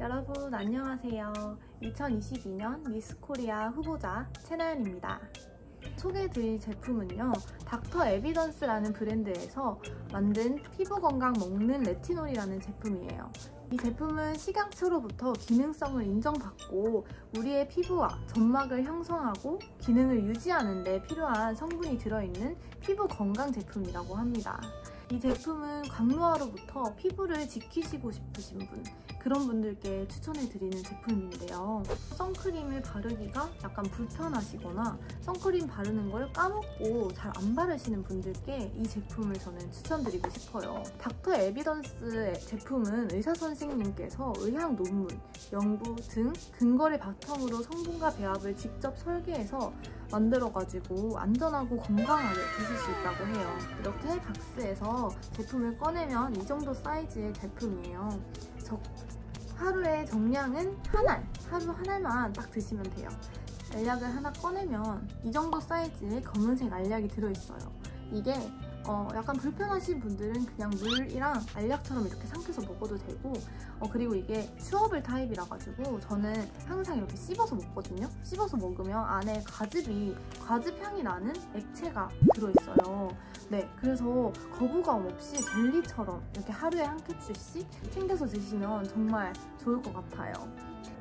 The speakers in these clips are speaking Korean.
여러분 안녕하세요. 2022년 미스코리아 후보자 채나연입니다. 소개해드릴 제품은요. 닥터 에비던스라는 브랜드에서 만든 피부 건강 먹는 레티놀이라는 제품이에요. 이 제품은 식약처로부터 기능성을 인정받고 우리의 피부와 점막을 형성하고 기능을 유지하는 데 필요한 성분이 들어있는 피부 건강 제품이라고 합니다. 이 제품은 강노화로부터 피부를 지키시고 싶으신 분 그런 분들께 추천해드리는 제품인데요. 선크림을 바르기가 약간 불편하시거나 선크림 바르는 걸 까먹고 잘 안 바르시는 분들께 이 제품을 저는 추천드리고 싶어요. 닥터 에비던스 제품은 의사 선생님께서 의학 논문, 연구 등 근거를 바탕으로 성분과 배합을 직접 설계해서 만들어가지고 안전하고 건강하게 드실 수 있다고 해요. 이렇게 박스에서 제품을 꺼내면 이 정도 사이즈의 제품이에요. 적, 하루에 정량은 한 알, 하루 한 알만 딱 드시면 돼요. 알약을 하나 꺼내면 이 정도 사이즈의 검은색 알약이 들어있어요. 이게 어, 약간 불편하신 분들은 그냥 물이랑 알약처럼 이렇게 삼켜서 먹어도 되고 어, 그리고 이게 chewable 타입이라 가지고 저는 항상 이렇게 씹어서 먹거든요. 씹어서 먹으면 안에 가즙이 과즙 향이 나는 액체가 들어있어요. 네, 그래서 거부감 없이 젤리처럼 이렇게 하루에 한 캡슐씩 챙겨서 드시면 정말 좋을 것 같아요.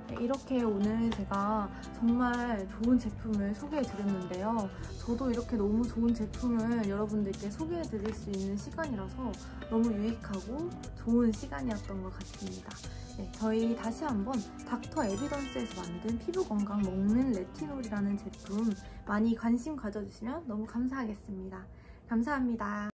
네, 이렇게 오늘 제가 정말 좋은 제품을 소개해 드렸는데요. 저도 이렇게 너무 좋은 제품을 여러분들께 소개해 드릴 수 있는 시간이라서 너무 유익하고 좋은 시간이었던 것 같습니다. 네, 저희 다시 한번 닥터 에비던스에서 만든 피부 건강 먹는 레티놀이라는 제품 많이 관심 가져주시면 너무 감사하겠습니다. 감사합니다.